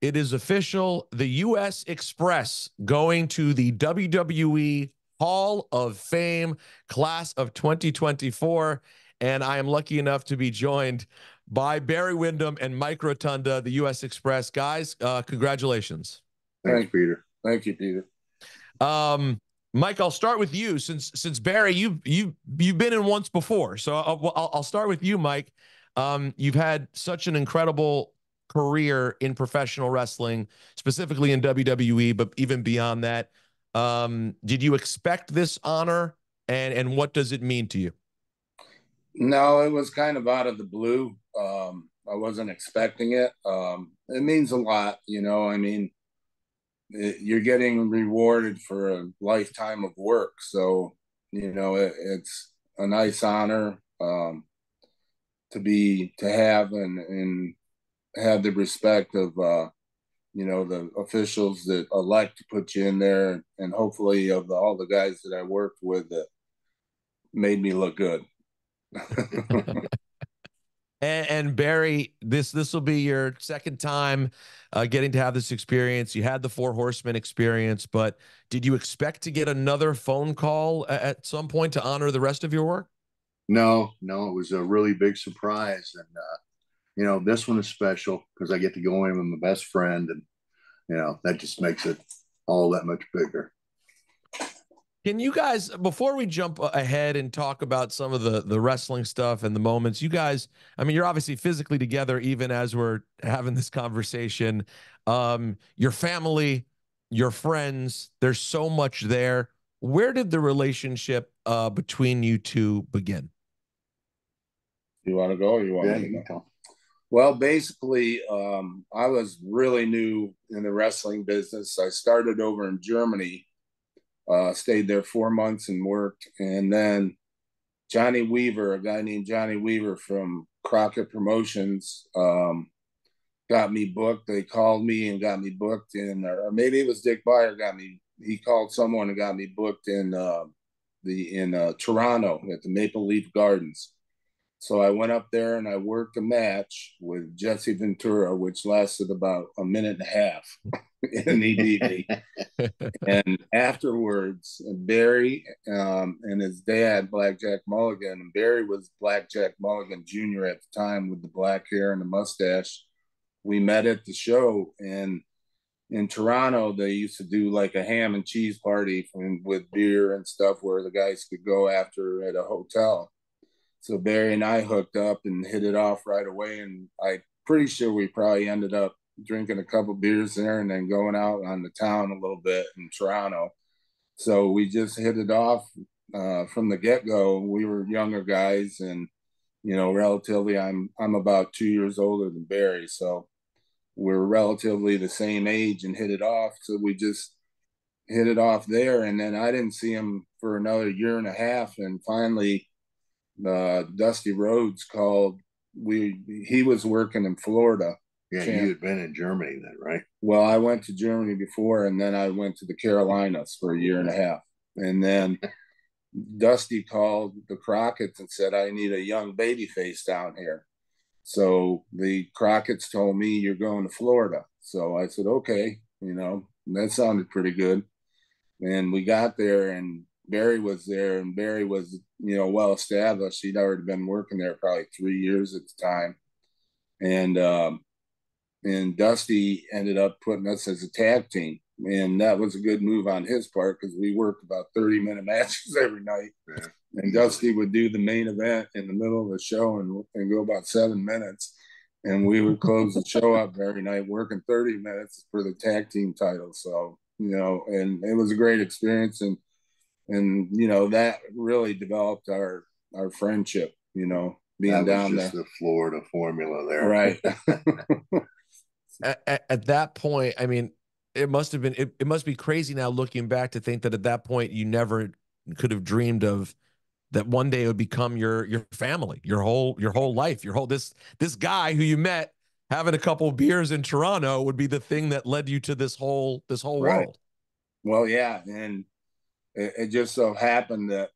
it is official. The U.S. Express going to the WWE Hall of Fame class of 2024. And I am lucky enough to be joined by Barry Windham and Mike Rotunda, the U.S. Express. Guys, uh, congratulations. Thanks, Peter. Thank you, Peter. Um, Mike, I'll start with you since since Barry, you you you've been in once before, so I'll, I'll, I'll start with you, Mike. Um, you've had such an incredible career in professional wrestling, specifically in WWE, but even beyond that. Um, did you expect this honor, and and what does it mean to you? No, it was kind of out of the blue. Um, I wasn't expecting it. Um, it means a lot, you know. I mean, it, you're getting rewarded for a lifetime of work. So, you know, it, it's a nice honor um, to be to have and and have the respect of uh, you know the officials that elect to put you in there, and hopefully of the, all the guys that I worked with that made me look good. And, and, Barry, this this will be your second time uh, getting to have this experience. You had the Four Horsemen experience, but did you expect to get another phone call at some point to honor the rest of your work? No, no, it was a really big surprise, and uh, you know this one is special because I get to go in with my best friend, and you know that just makes it all that much bigger. Can you guys, before we jump ahead and talk about some of the the wrestling stuff and the moments, you guys, I mean, you're obviously physically together even as we're having this conversation. Um, your family, your friends, there's so much there. Where did the relationship uh, between you two begin? You want to go? you want yeah, to go? Well, basically, um, I was really new in the wrestling business. I started over in Germany uh, stayed there four months and worked. And then Johnny Weaver, a guy named Johnny Weaver from Crockett Promotions, um, got me booked. They called me and got me booked in, or maybe it was Dick Beyer got me. He called someone and got me booked in uh, the in uh, Toronto at the Maple Leaf Gardens. So I went up there and I worked a match with Jesse Ventura, which lasted about a minute and a half. he beat and afterwards, Barry um, and his dad, Blackjack Mulligan, and Barry was Blackjack Mulligan Jr. at the time with the black hair and the mustache. We met at the show, and in Toronto, they used to do like a ham and cheese party from, with beer and stuff where the guys could go after at a hotel. So Barry and I hooked up and hit it off right away, and I pretty sure we probably ended up drinking a couple beers there and then going out on the town a little bit in Toronto. So we just hit it off uh, from the get go. We were younger guys, and you know, relatively, I'm I'm about two years older than Barry, so we're relatively the same age and hit it off. So we just hit it off there, and then I didn't see him for another year and a half, and finally, uh, Dusty Rhodes called. We he was working in Florida yeah, champ. you had been in Germany then, right? Well, I went to Germany before, and then I went to the Carolinas for a year and a half, and then Dusty called the Crockett's and said, "I need a young baby face down here." So the Crockett's told me you're going to Florida. So I said, "Okay," you know, that sounded pretty good. And we got there, and Barry was there, and Barry was, you know, well established. He'd already been working there probably three years at the time, and um, and Dusty ended up putting us as a tag team. And that was a good move on his part because we worked about 30 minute matches every night. Yeah. And Dusty would do the main event in the middle of the show and, and go about seven minutes. And we would close the show up every night, working 30 minutes for the tag team title. So, you know, and it was a great experience. And, and, you know, that really developed our, our friendship, you know, being down there. the Florida formula there. Right. at, at, that point, I mean, it must have been it, it must be crazy now looking back to think that at that point you never could have dreamed of that one day it would become your your family, your whole your whole life, your whole this this guy who you met having a couple beers in Toronto would be the thing that led you to this whole this whole right. world. Well, yeah, and it, it just so happened that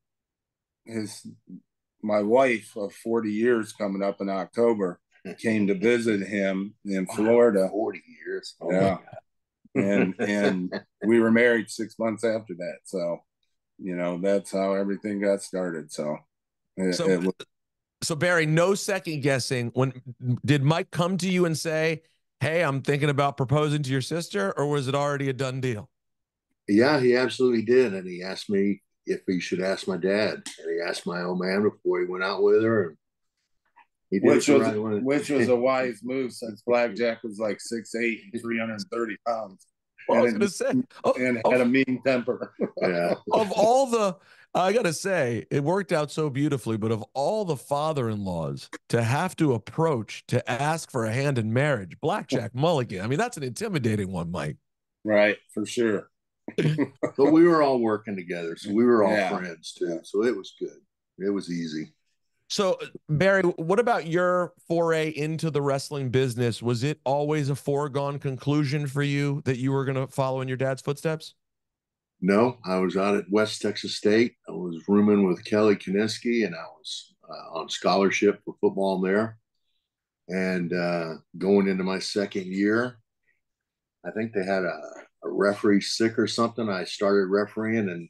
his my wife of 40 years coming up in October hmm. came to visit him in Florida. Forty years. Oh yeah. and and we were married six months after that. So, you know, that's how everything got started. So, it, so, it was, so Barry, no second guessing. When did Mike come to you and say, "Hey, I'm thinking about proposing to your sister," or was it already a done deal? Yeah, he absolutely did, and he asked me if he should ask my dad, and he asked my old man before he went out with her. which was right which was a wise move since Blackjack was like six eight and three hundred and thirty pounds. Well, I was going to say, oh, and oh, had a mean temper. yeah. Of all the I got to say, it worked out so beautifully. But of all the father in laws to have to approach to ask for a hand in marriage, Blackjack Mulligan, I mean, that's an intimidating one, Mike. Right, for sure. but we were all working together. So we were all yeah. friends too. So it was good. It was easy. So, Barry, what about your foray into the wrestling business? Was it always a foregone conclusion for you that you were going to follow in your dad's footsteps? No, I was out at West Texas State. I was rooming with Kelly Kiniski, and I was uh, on scholarship for football there. And uh, going into my second year, I think they had a, a referee sick or something. I started refereeing, and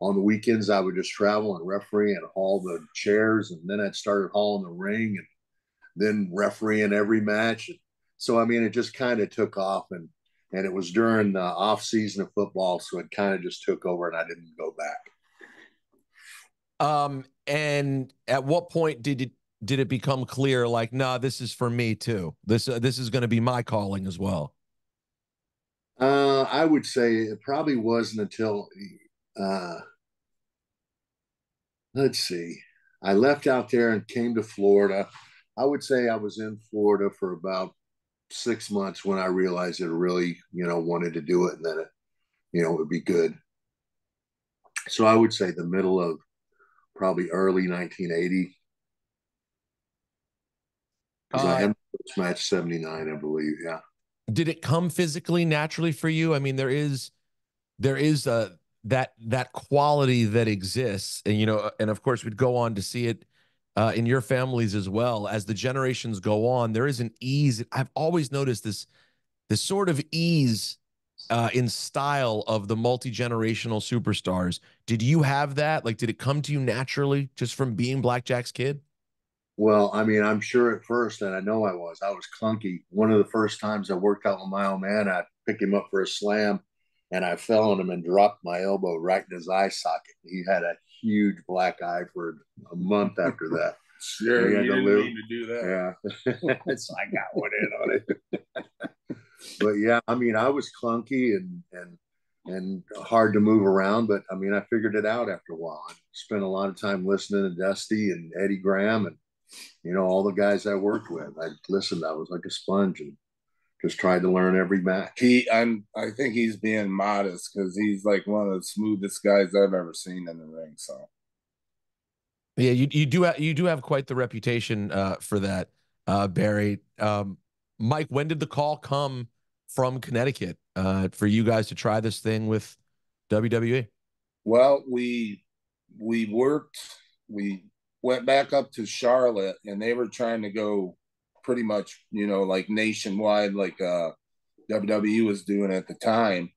on the weekends I would just travel and referee and haul the chairs, and then I'd started hauling the ring, and then refereeing every match. And So I mean, it just kind of took off, and and it was during the off season of football, so it kind of just took over, and I didn't go back. Um, and at what point did it did it become clear, like, nah, this is for me too. This uh, this is going to be my calling as well. Uh, I would say it probably wasn't until, uh, let's see, I left out there and came to Florida. I would say I was in Florida for about six months when I realized that I really, you know, wanted to do it and then it, you know, it would be good. So I would say the middle of probably early 1980. Because uh, I had match 79, I believe. Yeah. Did it come physically naturally for you? I mean, there is, there is a, that, that quality that exists and, you know, and of course we'd go on to see it uh, in your families as well. As the generations go on, there is an ease. I've always noticed this this sort of ease uh, in style of the multi generational superstars. Did you have that? Like, did it come to you naturally just from being Blackjack's kid? Well, I mean, I'm sure at first, and I know I was, I was clunky. One of the first times I worked out with my old man, I picked him up for a slam and I fell on him and dropped my elbow right in his eye socket. He had a huge black eye for a month after that. sure, you didn't live. to do that. Yeah, so I got one in on it. but yeah, I mean, I was clunky and and and hard to move around, but I mean, I figured it out after a while. I spent a lot of time listening to Dusty and Eddie Graham and you know all the guys I worked with. I listened. I was like a sponge and just tried to learn every match. He, I'm, I think he's being modest because he's like one of the smoothest guys I've ever seen in the ring. So, yeah, you you do have, you do have quite the reputation uh, for that, uh, Barry. Um, Mike, when did the call come from Connecticut uh, for you guys to try this thing with WWE? Well, we we worked. We went back up to Charlotte, and they were trying to go pretty much, you know, like nationwide, like uh, WWE was doing at the time.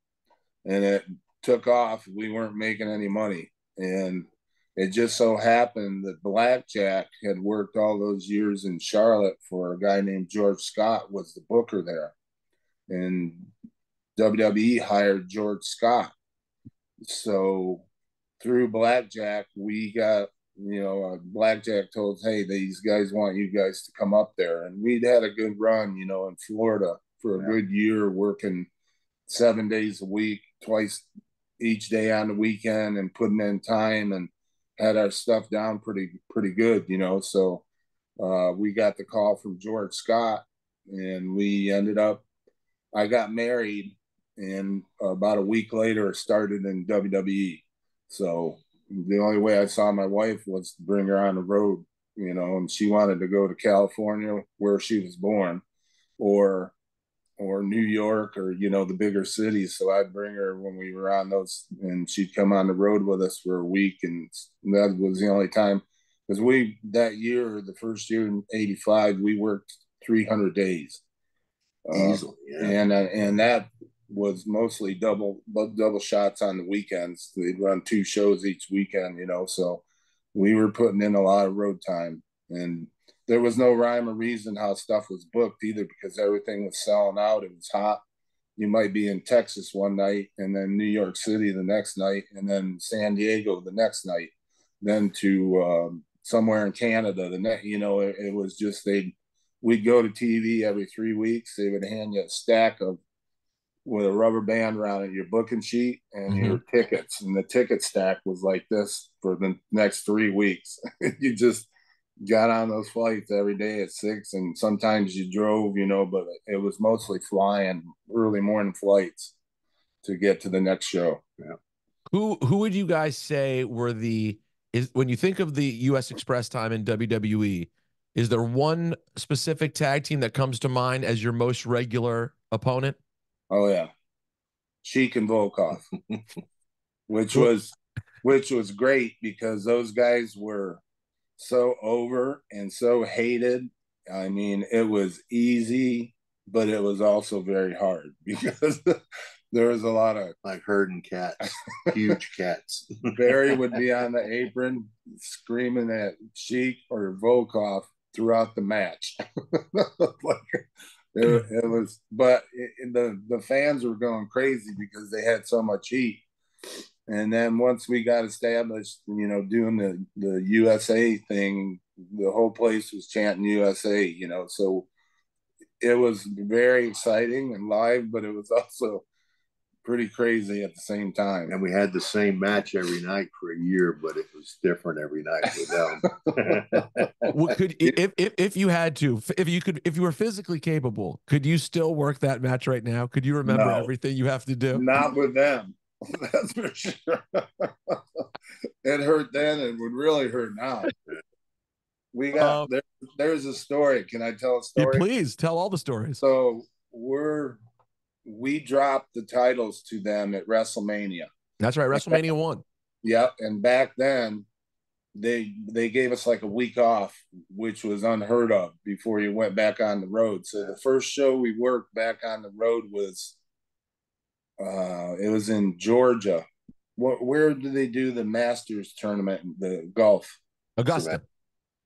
And it took off. We weren't making any money. And it just so happened that Blackjack had worked all those years in Charlotte for a guy named George Scott was the booker there. And WWE hired George Scott. So through Blackjack, we got you know, uh, Blackjack told, hey, these guys want you guys to come up there. And we'd had a good run, you know, in Florida for a yeah. good year, working seven days a week, twice each day on the weekend and putting in time and had our stuff down pretty, pretty good, you know. So uh, we got the call from George Scott and we ended up, I got married and about a week later started in WWE. So the only way I saw my wife was to bring her on the road, you know, and she wanted to go to California where she was born or or New York or you know the bigger cities. So I'd bring her when we were on those, and she'd come on the road with us for a week, and that was the only time because we that year, the first year in '85, we worked 300 days Uh, Easily, yeah. And uh, and that was mostly double double shots on the weekends. They'd run two shows each weekend, you know. So we were putting in a lot of road time, and there was no rhyme or reason how stuff was booked either because everything was selling out. It was hot. You might be in Texas one night, and then New York City the next night, and then San Diego the next night, then to um, somewhere in Canada the next. You know, it, it was just they. We'd go to TV every three weeks. They would hand you a stack of with a rubber band around it, your booking sheet and mm-hmm. your tickets. And the ticket stack was like this for the next three weeks. you just got on those flights every day at six, and sometimes you drove, you know, but it was mostly flying early morning flights to get to the next show. Yeah. Who who would you guys say were the is when you think of the US Express time in WWE, is there one specific tag team that comes to mind as your most regular opponent? Oh yeah, Sheik and Volkoff, which was which was great because those guys were so over and so hated. I mean, it was easy, but it was also very hard because there was a lot of like herding cats, huge cats. Barry would be on the apron screaming at Sheik or Volkoff throughout the match. like it, mm. it was, but it, the the fans were going crazy because they had so much heat. And then once we got established, you know, doing the the USA thing, the whole place was chanting USA. You know, so it was very exciting and live, but it was also pretty crazy at the same time. And we had the same match every night for a year, but it was different every night with them. well, could if, if if you had to, if you could, if you were physically capable, could you still work that match right now? Could you remember no, everything you have to do? Not with them. That's for sure. it hurt then and would really hurt now. We got um, there, there's a story. Can I tell a story? Yeah, please tell all the stories. So we're we dropped the titles to them at WrestleMania. That's right, WrestleMania one. Yep, and back then they they gave us like a week off, which was unheard of before you went back on the road. So the first show we worked back on the road was uh it was in Georgia. What where do they do the Masters tournament, the golf? Augusta.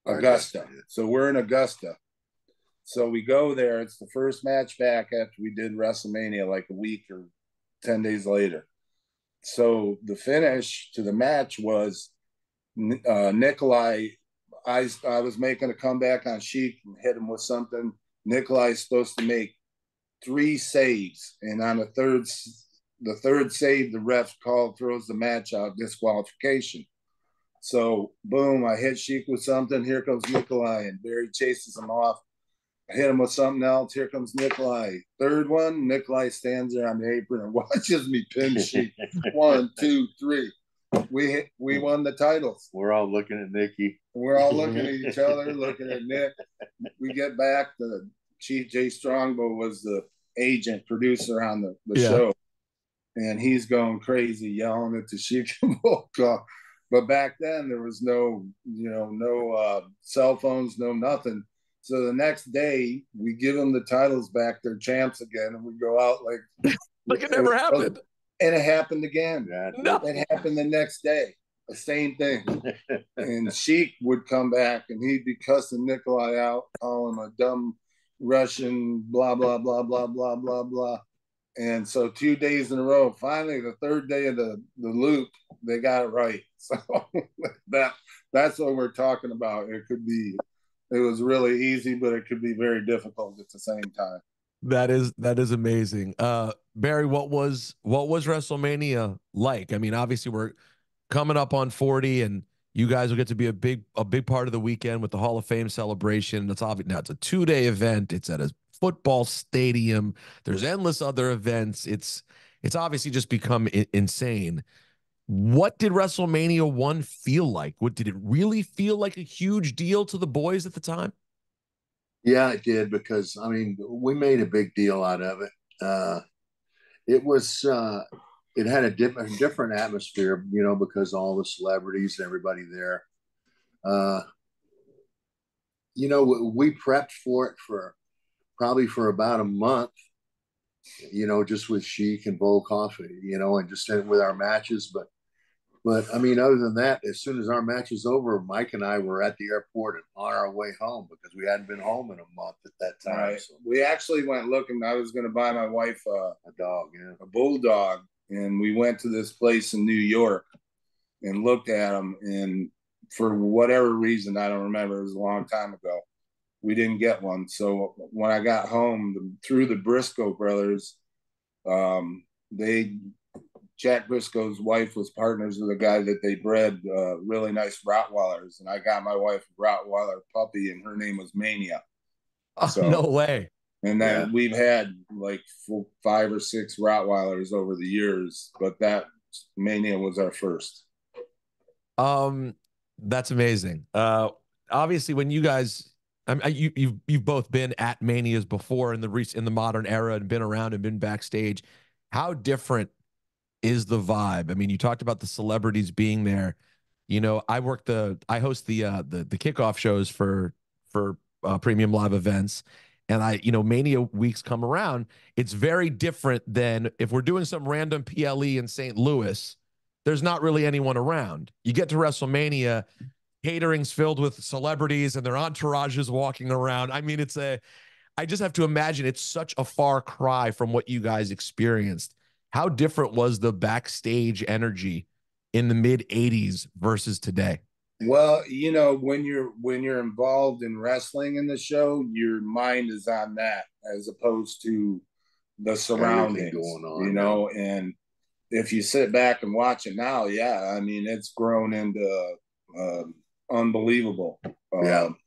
Augusta. So we're in Augusta. So we go there. It's the first match back after we did WrestleMania, like a week or 10 days later. So the finish to the match was uh, Nikolai. I, I was making a comeback on Sheik and hit him with something. Nikolai's supposed to make three saves, and on the third the third save, the ref called throws the match out disqualification. So boom, I hit Sheik with something. Here comes Nikolai, and Barry chases him off hit him with something else. Here comes Nikolai. Third one, Nikolai stands there on the apron and watches me pin Sheik. one, two, three. We we won the titles. We're all looking at Nikki. We're all looking at each other, looking at Nick. We get back. The Chief Jay Strongbow was the agent producer on the, the yeah. show, and he's going crazy, yelling at the Sheik Volkoff. But back then there was no, you know, no uh, cell phones, no nothing so the next day, we give them the titles back. They're champs again, and we go out like like it never happened. And it happened again. No. It happened the next day. The same thing. and Sheik would come back, and he'd be cussing Nikolai out, calling him a dumb Russian, blah blah blah blah blah blah blah. And so two days in a row, finally the third day of the, the loop, they got it right. So that that's what we're talking about. It could be it was really easy, but it could be very difficult at the same time. That is that is amazing. Uh Barry, what was what was WrestleMania like? I mean, obviously we're coming up on 40 and you guys will get to be a big a big part of the weekend with the Hall of Fame celebration. It's obvious now it's a two-day event. It's at a football stadium. There's endless other events. It's it's obviously just become insane. What did WrestleMania 1 feel like? What did it really feel like a huge deal to the boys at the time? Yeah, it did because I mean, we made a big deal out of it. Uh, it was uh, it had a different different atmosphere, you know, because all the celebrities and everybody there. Uh, you know, we prepped for it for probably for about a month, you know, just with Sheik and Volkoff, you know, and just with our matches. But but I mean, other than that, as soon as our match was over, Mike and I were at the airport and on our way home because we hadn't been home in a month at that time. Right. So. We actually went looking. I was going to buy my wife uh, a dog, yeah, a bulldog, and we went to this place in New York and looked at them. And for whatever reason, I don't remember. It was a long time ago. We didn't get one. So when I got home, the, through the Briscoe brothers, um, they Jack Briscoe's wife was partners with a guy that they bred uh, really nice Rottweilers, and I got my wife a Rottweiler puppy, and her name was Mania. Oh, so, no way! And then yeah. we've had like four, five or six Rottweilers over the years, but that Mania was our first. Um, that's amazing. Uh, obviously, when you guys, I mean, you you've you've both been at Manias before in the recent in the modern era and been around and been backstage. How different is the vibe. I mean, you talked about the celebrities being there. You know, I work the I host the uh the the kickoff shows for for uh, premium live events. And I, you know, Mania weeks come around. It's very different than if we're doing some random PLE in St. Louis, there's not really anyone around. You get to WrestleMania, catering's filled with celebrities and their entourages walking around. I mean, it's a, I just have to imagine it's such a far cry from what you guys experienced. How different was the backstage energy in the mid 80s versus today? Well, you know, when you're when you're involved in wrestling in the show, your mind is on that as opposed to the surroundings going on. You know, and if you sit back and watch it now, yeah, I mean, it's grown into uh, unbelievable. Yeah. Um,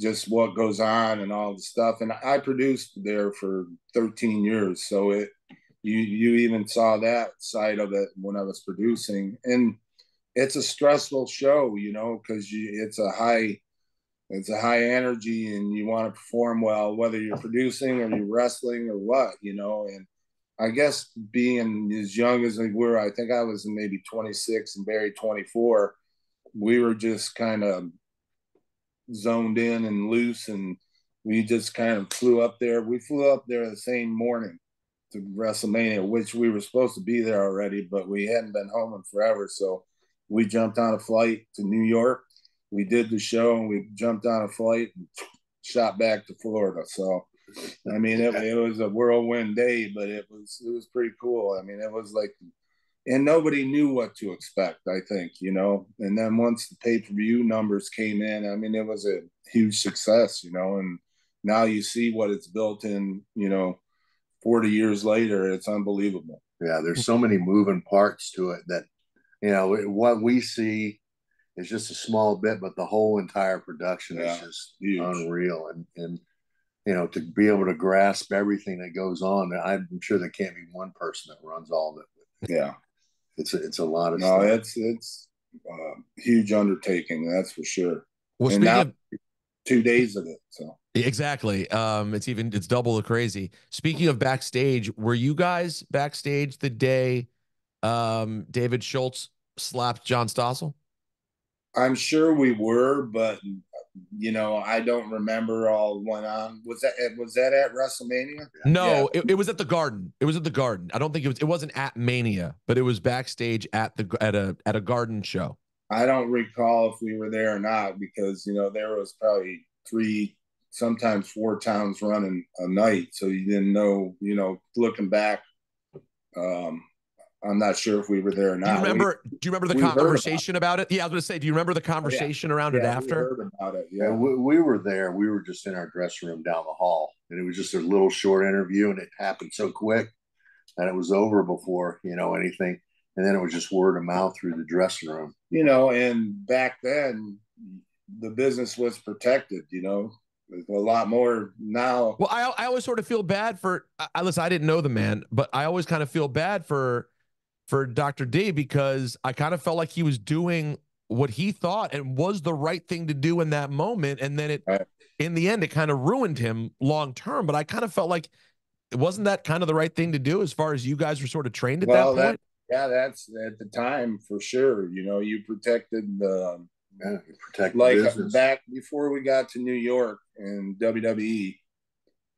just what goes on and all the stuff. And I produced there for 13 years, so it you you even saw that side of it when I was producing, and it's a stressful show, you know, because it's a high it's a high energy, and you want to perform well, whether you're producing or you're wrestling or what, you know, and. I guess being as young as we were, I think I was maybe 26 and Barry 24. We were just kind of zoned in and loose, and we just kind of flew up there. We flew up there the same morning to WrestleMania, which we were supposed to be there already, but we hadn't been home in forever. So we jumped on a flight to New York. We did the show and we jumped on a flight and shot back to Florida. So, I mean, it, it was a whirlwind day, but it was it was pretty cool. I mean, it was like, and nobody knew what to expect. I think you know. And then once the pay per view numbers came in, I mean, it was a huge success. You know, and now you see what it's built in. You know 40 years later, it's unbelievable. Yeah, there's so many moving parts to it that, you know, what we see is just a small bit, but the whole entire production yeah, is just huge. unreal. And, and, you know, to be able to grasp everything that goes on, I'm sure there can't be one person that runs all of it. Yeah. It's a, it's a lot of no, stuff. it's, it's a huge undertaking. That's for sure. Well, and now, of- two days of it. So Exactly. Um, it's even it's double the crazy. Speaking of backstage, were you guys backstage the day um David Schultz slapped John Stossel? I'm sure we were, but you know, I don't remember all went on. Was that was that at WrestleMania? No, yeah. it, it was at the Garden. It was at the Garden. I don't think it was. It wasn't at Mania, but it was backstage at the at a at a Garden show. I don't recall if we were there or not because you know there was probably three sometimes four towns running a night. So you didn't know, you know, looking back, um, I'm not sure if we were there or not. Do you remember? We, do you remember the conversation about it. about it. Yeah, I was going to say. Do you remember the conversation oh, yeah. around yeah, it after? We about it. Yeah, we, we, were there. We were just in our dressing room down the hall, and it was just a little short interview, and it happened so quick and it was over before you know anything, and then it was just word of mouth through the dressing room. You know, and back then the business was protected. You know, a lot more now. Well, I I always sort of feel bad for. I listen. I didn't know the man, but I always kind of feel bad for for Dr. D because I kind of felt like he was doing what he thought and was the right thing to do in that moment, and then it, right. in the end, it kind of ruined him long term. But I kind of felt like it wasn't that kind of the right thing to do as far as you guys were sort of trained at well, that point. That, yeah, that's at the time for sure. You know, you protected the um, yeah, protect like uh, back before we got to New York and WWE.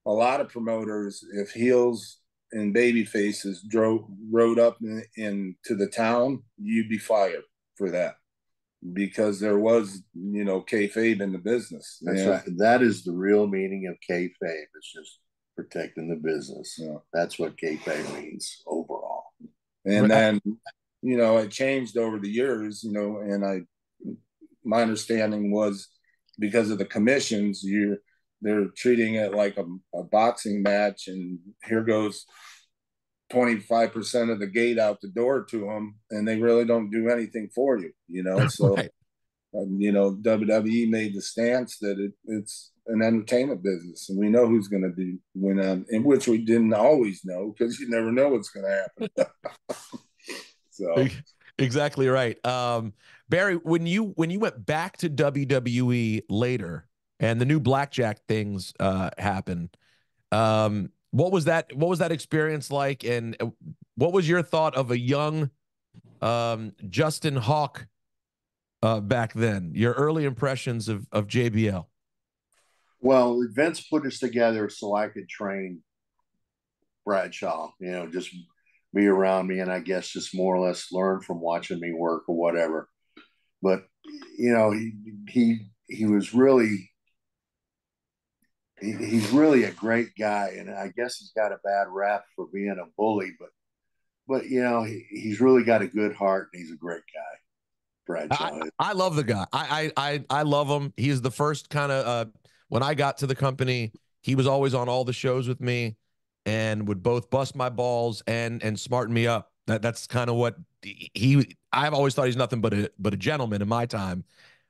a lot of promoters, if heels and baby faces drove rode up in, into the town, you'd be fired for that because there was, you know, kayfabe in the business. That's right. That is the real meaning of kayfabe. It's just protecting the business. Yeah. That's what kayfabe means overall. And then, you know, it changed over the years, you know, and I, my understanding was because of the commissions, you're, they're treating it like a, a boxing match and here goes 25% of the gate out the door to them and they really don't do anything for you you know so right. Um, you know wwe made the stance that it, it's an entertainment business and we know who's going to be win on in which we didn't always know because you never know what's going to happen so exactly right um barry when you when you went back to wwe later and the new blackjack things uh happened um what was that? What was that experience like? And uh, what was your thought of a young um, Justin Hawk uh, back then? Your early impressions of of JBL. Well, Vince put us together so I could train Bradshaw. You know, just be around me, and I guess just more or less learn from watching me work or whatever. But you know, he he he was really he, he's really a great guy, and I guess he's got a bad rap for being a bully, but but you know he, he's really got a good heart, and he's a great guy. Bradshaw. I, I love the guy. I I I love him. He's the first kind of uh, when I got to the company, he was always on all the shows with me, and would both bust my balls and and smarten me up. That that's kind of what he. I've always thought he's nothing but a but a gentleman in my time.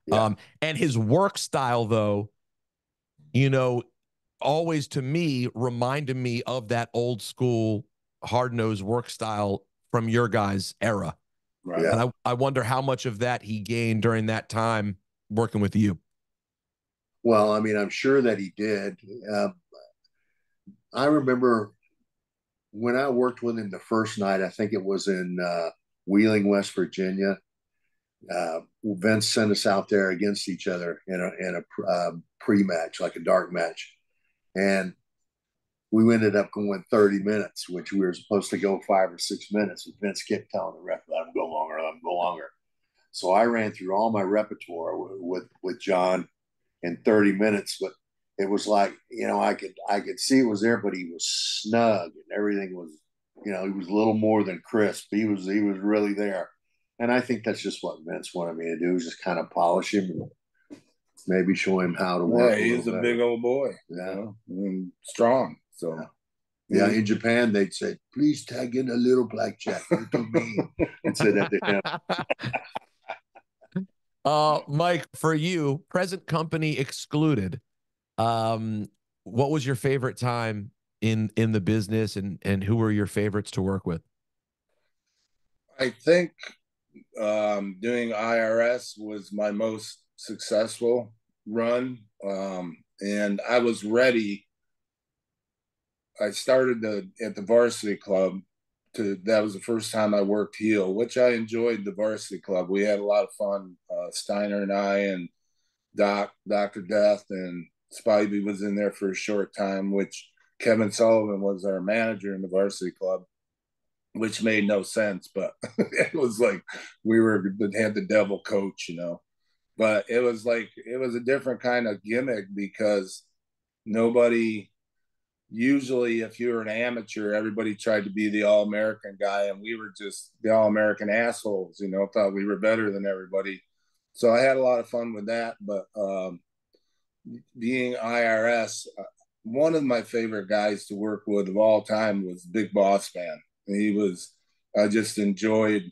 Yeah. Um, and his work style, though, you know, always to me reminded me of that old school hard nosed work style from your guys' era. Right. And I, I wonder how much of that he gained during that time working with you. Well, I mean, I'm sure that he did. Uh, I remember when I worked with him the first night, I think it was in uh, Wheeling, West Virginia. Uh, Vince sent us out there against each other in a, in a uh, pre match, like a dark match and we ended up going 30 minutes, which we were supposed to go five or six minutes. And Vince kept telling the ref, let him go longer, let him go longer. So I ran through all my repertoire with, with, with John in 30 minutes, but it was like, you know, I could, I could see it was there, but he was snug and everything was, you know, he was a little more than crisp. He was, he was really there. And I think that's just what Vince wanted me to do, is just kind of polish him maybe show him how to work. Yeah, he's a, a big old boy. Yeah, and strong. So. Yeah. Yeah, in Japan they'd say, "Please tag in a little blackjack to me," and say that to him. uh, Mike, for you, present company excluded. Um, what was your favorite time in in the business, and and who were your favorites to work with? I think um, doing IRS was my most successful run. Um, and I was ready. I started the, at the varsity club to that was the first time I worked heel, which I enjoyed the varsity club. We had a lot of fun. Uh, Steiner and I and Doc, Dr. Death and Spivey was in there for a short time, which Kevin Sullivan was our manager in the varsity club, which made no sense, but it was like we were had the devil coach, you know but it was like it was a different kind of gimmick because nobody usually if you were an amateur everybody tried to be the all-american guy and we were just the all-american assholes you know thought we were better than everybody so i had a lot of fun with that but um, being irs uh, one of my favorite guys to work with of all time was big boss man he was i just enjoyed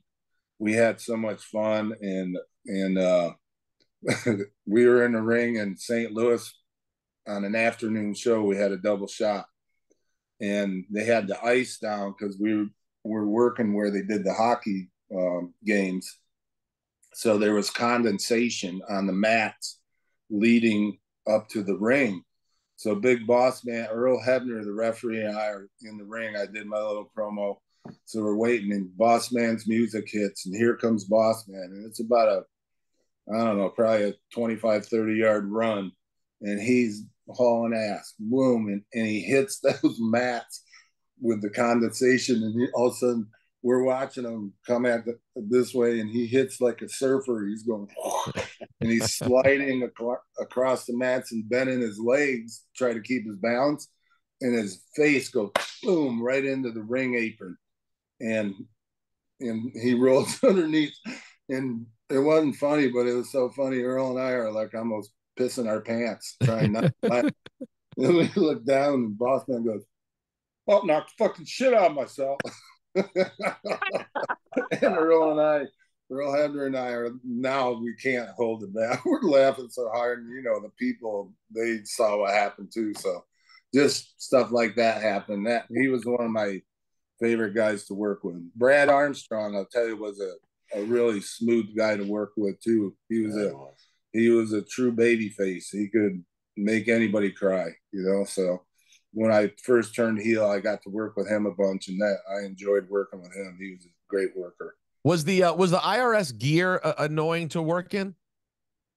we had so much fun and and uh we were in the ring in St. Louis on an afternoon show. We had a double shot, and they had the ice down because we were working where they did the hockey um, games. So there was condensation on the mats leading up to the ring. So big boss man Earl Hebner, the referee, and I are in the ring. I did my little promo. So we're waiting, and Boss Man's music hits, and here comes Boss Man, and it's about a I don't know, probably a 25, 30 yard run. And he's hauling ass, boom, and, and he hits those mats with the condensation, and he, all of a sudden we're watching him come at the, this way, and he hits like a surfer. He's going, and he's sliding ac- across the mats and bending his legs, try to keep his balance, and his face goes boom right into the ring apron, and and he rolls underneath, and it wasn't funny, but it was so funny. Earl and I are like almost pissing our pants trying not. to And we look down, and Bossman goes, "Oh, knocked fucking shit out of myself." and Earl and I, Earl Hebner and I are now we can't hold it back. We're laughing so hard, and you know the people they saw what happened too. So just stuff like that happened. That he was one of my favorite guys to work with. Brad Armstrong, I'll tell you, was a, a really smooth guy to work with too. He was a he was a true baby face. He could make anybody cry, you know. So when I first turned heel, I got to work with him a bunch, and that I enjoyed working with him. He was a great worker. Was the uh, was the IRS gear uh, annoying to work in?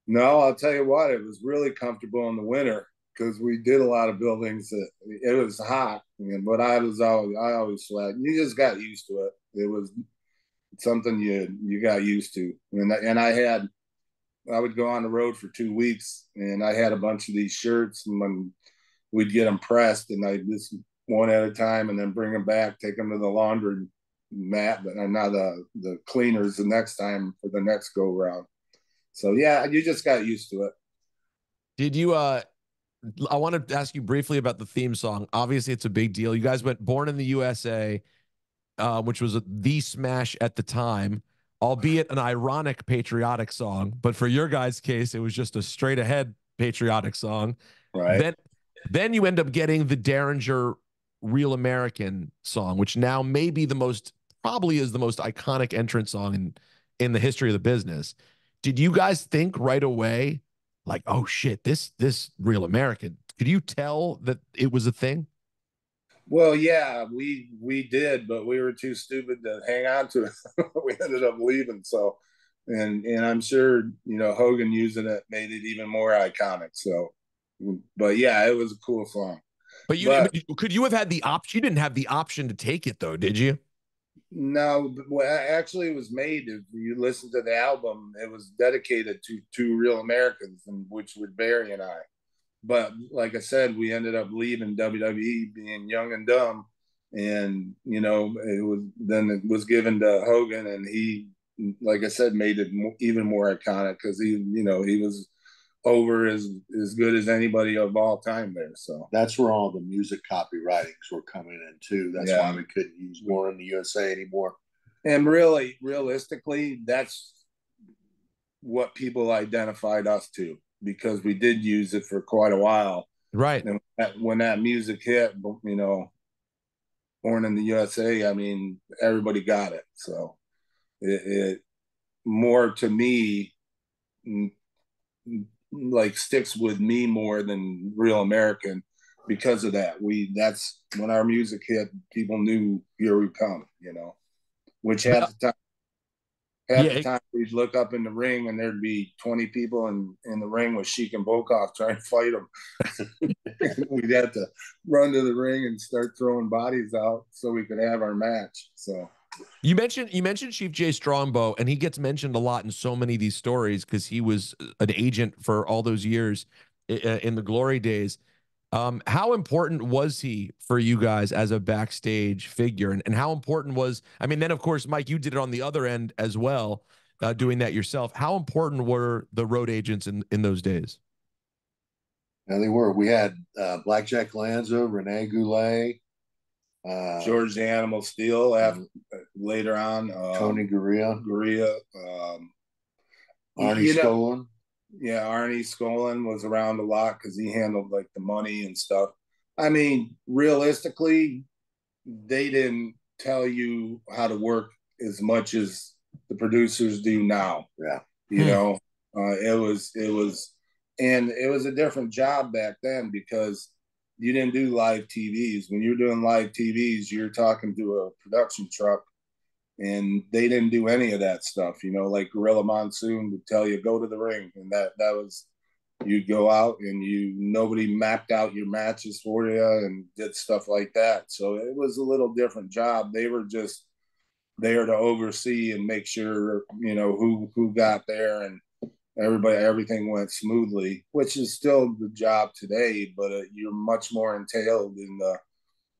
No, I'll tell you what, it was really comfortable in the winter because we did a lot of buildings that it was hot, and, but I was always I always sweat. You just got used to it. It was something you you got used to, and and I had I would go on the road for two weeks, and I had a bunch of these shirts, and when we'd get them pressed, and I'd just one at a time, and then bring them back, take them to the laundry mat, but not the the cleaners the next time for the next go round. So yeah, you just got used to it. Did you uh I want to ask you briefly about the theme song. Obviously, it's a big deal. You guys went Born in the USA, uh, which was a, the smash at the time, albeit an ironic patriotic song. But for your guys' case, it was just a straight ahead patriotic song. Right. Then, then you end up getting the Derringer Real American song, which now may be the most, probably is the most iconic entrance song in in the history of the business. Did you guys think right away like, oh shit, this this real American. Could you tell that it was a thing? Well, yeah, we we did, but we were too stupid to hang on to it. we ended up leaving. So, and and I'm sure you know Hogan using it made it even more iconic. So, mm, but yeah, it was a cool song. But you but, could you have had the option? You didn't have the option to take it though, did you? No, well, actually, it was made. If you listen to the album, it was dedicated to two real Americans, and which would Barry and I. But like I said, we ended up leaving WWE, being young and dumb, and you know, it was then it was given to Hogan, and he, like I said, made it more, even more iconic because he, you know, he was over as as good as anybody of all time there. So that's where all the music copywritings were coming in too. That's yeah. why we couldn't use Born in the USA anymore. And really, realistically, that's what people identified us to because we did use it for quite a while. Right. And when that music hit, you know, born in the USA, I mean, everybody got it. So it, it more to me like sticks with me more than real American because of that. We that's when our music hit, people knew here we come, you know. Which half the time half yeah. the time we'd look up in the ring and there'd be 20 people in, in the ring with Sheik and Volkoff trying to fight them. we'd have to run to the ring and start throwing bodies out so we could have our match. So you mentioned you mentioned Chief Jay Strongbow, and he gets mentioned a lot in so many of these stories because he was an agent for all those years uh, in the glory days. Um, how important was he for you guys as a backstage figure, and, and how important was? I mean, then of course, Mike, you did it on the other end as well, uh, doing that yourself. How important were the road agents in in those days? Yeah, they were. We had uh, Blackjack Lanza, Rene Goulet, uh, George the Animal Steele after, uh, later on. Um, Tony Garea. Garea. Um, Arnie you know, Yeah, Arnie Skaaland was around a lot because he handled like the money and stuff. I mean, realistically, they didn't tell you how to work as much as the producers do now. Yeah. You hmm. know, uh, it was, it was, and it was a different job back then because you didn't do live TVs. When you're doing live TVs, you're talking to a production truck, and they didn't do any of that stuff. You know, like Gorilla Monsoon would tell you go to the ring, and that that was you'd go out and you nobody mapped out your matches for you and did stuff like that. So it was a little different job. They were just there to oversee and make sure you know who who got there and everybody everything went smoothly, which is still the job today. But uh, you're much more entailed in the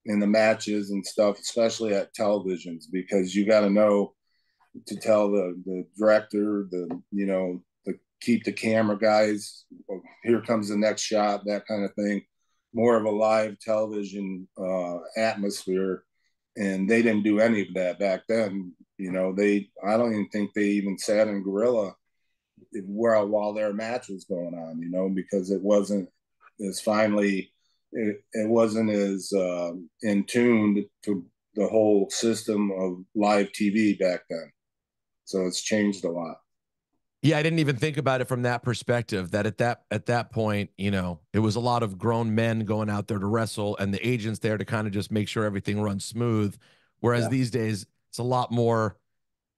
in the matches and stuff, especially at televisions, because you got to know to tell the the director, the you know, the keep the camera guys. Here comes the next shot, that kind of thing. More of a live television uh, atmosphere, and they didn't do any of that back then. You know, they I don't even think they even sat in gorilla while while their match was going on. You know, because it wasn't as finally it, it wasn't as uh, in tune to the whole system of live TV back then. So it's changed a lot. Yeah, I didn't even think about it from that perspective. That at that at that point, you know, it was a lot of grown men going out there to wrestle, and the agents there to kind of just make sure everything runs smooth. Whereas yeah. these days, it's a lot more.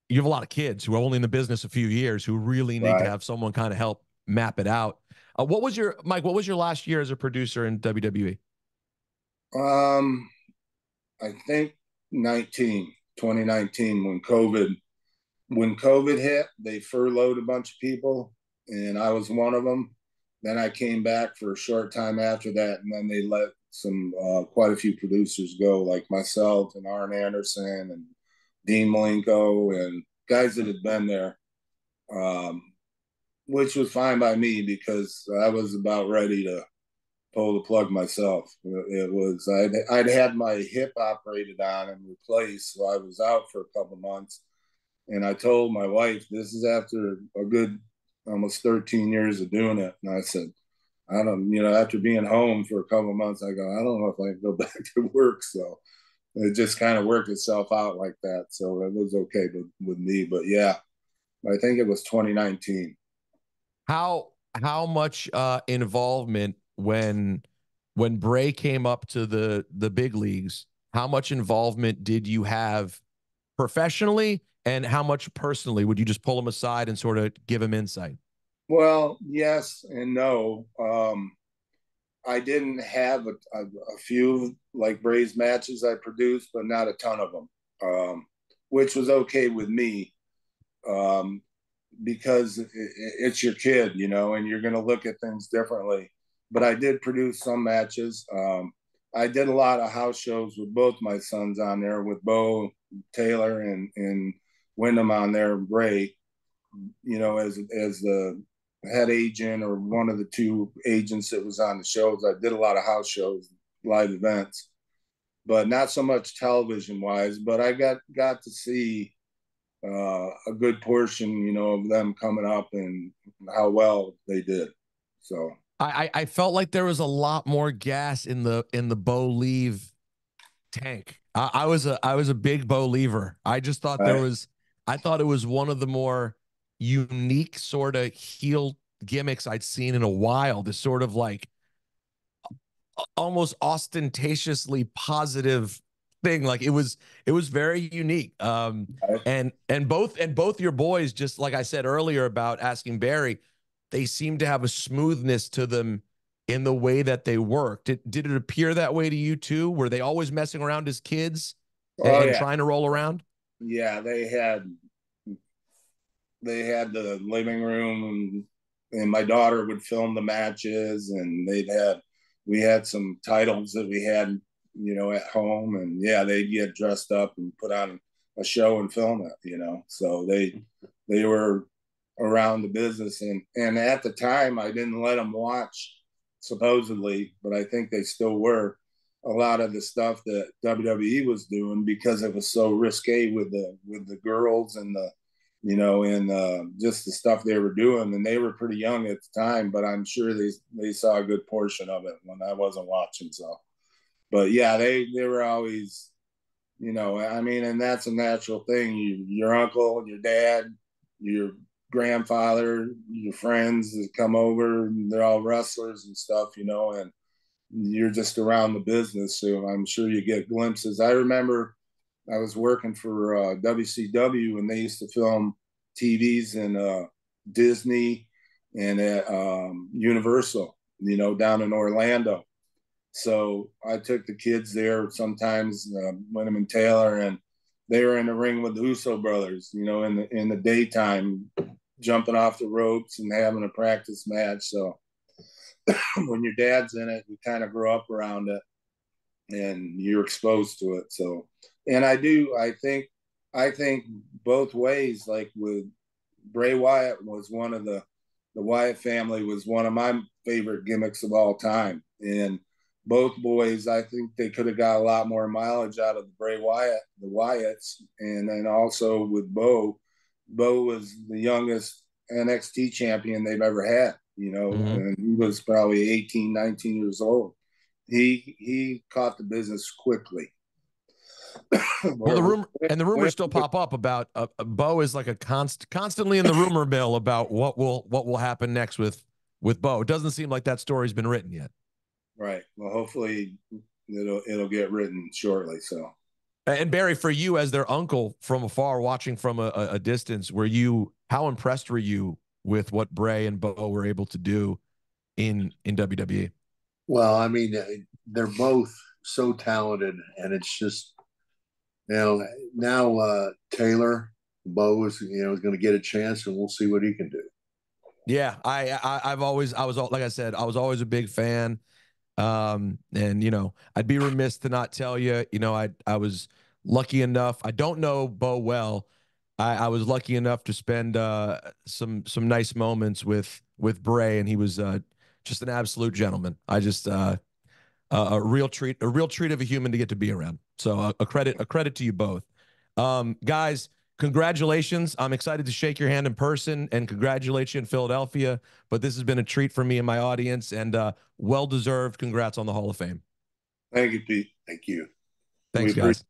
You have a lot of kids who are only in the business a few years who really need right. to have someone kind of help map it out. Uh, what was your Mike? What was your last year as a producer in WWE? Um, I think 19, 2019 when COVID when COVID hit, they furloughed a bunch of people, and I was one of them. Then I came back for a short time after that, and then they let some uh, quite a few producers go, like myself and Arn Anderson and Dean Malenko and guys that had been there, um, which was fine by me because I was about ready to pull the plug myself. It was I'd, I'd had my hip operated on and replaced, so I was out for a couple months and I told my wife, this is after a good almost 13 years of doing it. And I said, I don't, you know, after being home for a couple months, I go, I don't know if I can go back to work. So it just kind of worked itself out like that. So it was okay with, with me. But yeah, I think it was 2019. How how much uh, involvement when when Bray came up to the the big leagues? How much involvement did you have professionally and how much personally would you just pull him aside and sort of give him insight? Well, yes and no. Um, I didn't have a, a, a, few like Bray's matches I produced, but not a ton of them, um, which was okay with me um, because it's your kid, you know, and you're going to look at things differently. But I did produce some matches. Um, I did a lot of house shows with both my sons on there, with Bo Taylor and and Windham on there, Bray, you know, as as the head agent or one of the two agents that was on the shows. I did a lot of house shows, live events, but not so much television wise. But I got got to see uh, a good portion, you know, of them coming up and how well they did. So I I felt like there was a lot more gas in the in the Bolieve tank. I, I was a I was a big Boliever. I just thought right. there was I thought it was one of the more unique sort of heel gimmicks I'd seen in a while. This sort of like almost ostentatiously positive thing. Like it was, it was very unique. Um, and and both and both your boys, just like I said earlier about asking Barry, they seem to have a smoothness to them in the way that they work. Did did it appear that way to you too? Were they always messing around as kids and, oh, yeah. trying to roll around? yeah, they had they had the living room and, and my daughter would film the matches and they'd had we had some titles that we had you know at home and yeah they'd get dressed up and put on a show and film it you know? So they they were around the business and and at the time i didn't let them watch supposedly but i think they still were a lot of the stuff that WWE was doing because it was so risque with the with the girls and the you know and uh, just the stuff they were doing and they were pretty young at the time but I'm sure they they saw a good portion of it when I wasn't watching so but yeah they they were always you know I mean and that's a natural thing you your uncle your dad your grandfather your friends that come over they're all wrestlers and stuff you know and you're just around the business, so I'm sure you get glimpses. I remember I was working for uh, WCW, and they used to film TVs in uh, Disney and at um, Universal, you know, down in Orlando. So I took the kids there sometimes, uh, Windham and Taylor, and they were in the ring with the Uso brothers, you know, in the in the daytime, jumping off the ropes and having a practice match. So when your dad's in it, you kind of grow up around it, and you're exposed to it. So, and I do, I think, I think both ways. Like with Bray Wyatt was one of the the Wyatt family was one of my favorite gimmicks of all time, and both boys, I think they could have got a lot more mileage out of the Bray Wyatt, the Wyatts, and then also with Bo. Bo was the youngest NXT champion they've ever had, you know, mm-hmm. and he was probably 18, 19 years old. He he caught the business quickly. well, the rumor and the rumors still pop up about uh, uh, Bo is like a const constantly in the rumor mill about what will what will happen next with with Bo. It doesn't seem like that story's been written yet. Right. Well, hopefully it'll it'll get written shortly. So. And Barry, for you as their uncle from afar, watching from a, a distance, were you how impressed were you with what Bray and Bo were able to do in in WWE? Well, I mean, uh, they're both so talented, and it's just you know now uh, Taylor Bo is you know is going to get a chance, and we'll see what he can do. Yeah, I, I I've always I was like I said I was always a big fan. Um, and you know, I'd be remiss to not tell you, you know, I I was lucky enough. I don't know Bo well. I, I was lucky enough to spend uh, some some nice moments with with Bray, and he was uh, just an absolute gentleman. I just uh, a real treat, a real treat of a human to get to be around. So uh, a credit, a credit to you both, um, guys congratulations. I'm excited to shake your hand in person and congratulate you in Philadelphia. But this has been a treat for me and my audience and uh, well deserved. Congrats on the Hall of Fame. Thank you, Pete. Thank you. Thanks, we guys.